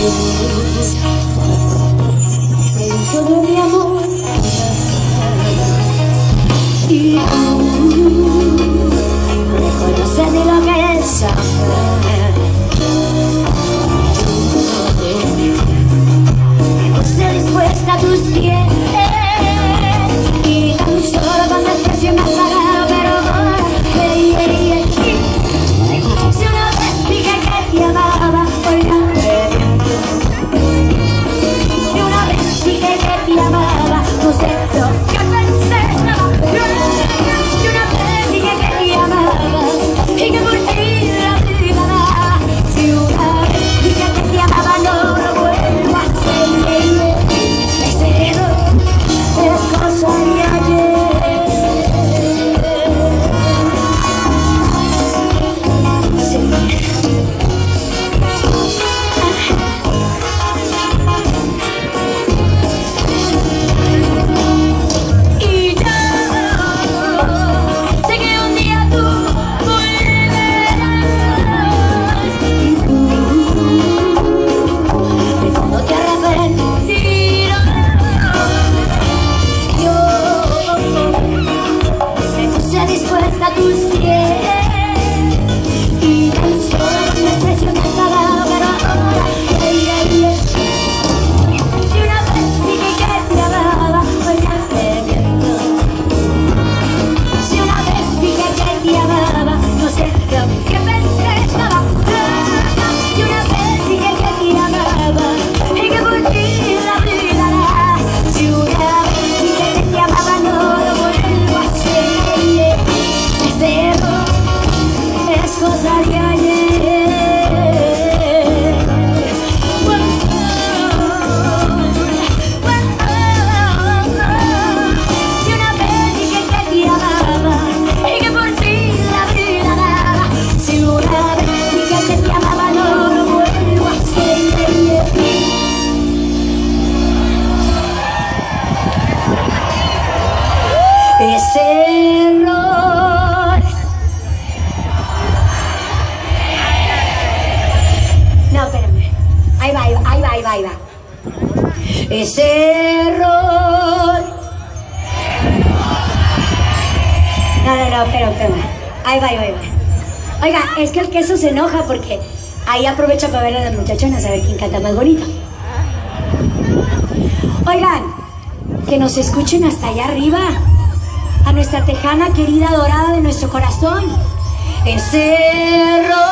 Deus. myself Yeah. gostaria ahí va. Ese error. No, no, no, pero, pero. Ahí va, ahí va, ahí va. Oiga, es que el queso se enoja porque ahí aprovecha para ver a las muchachonas a ver quién canta más bonito. Oigan, que nos escuchen hasta allá arriba. A nuestra tejana querida dorada de nuestro corazón. Ese error.